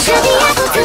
to the apple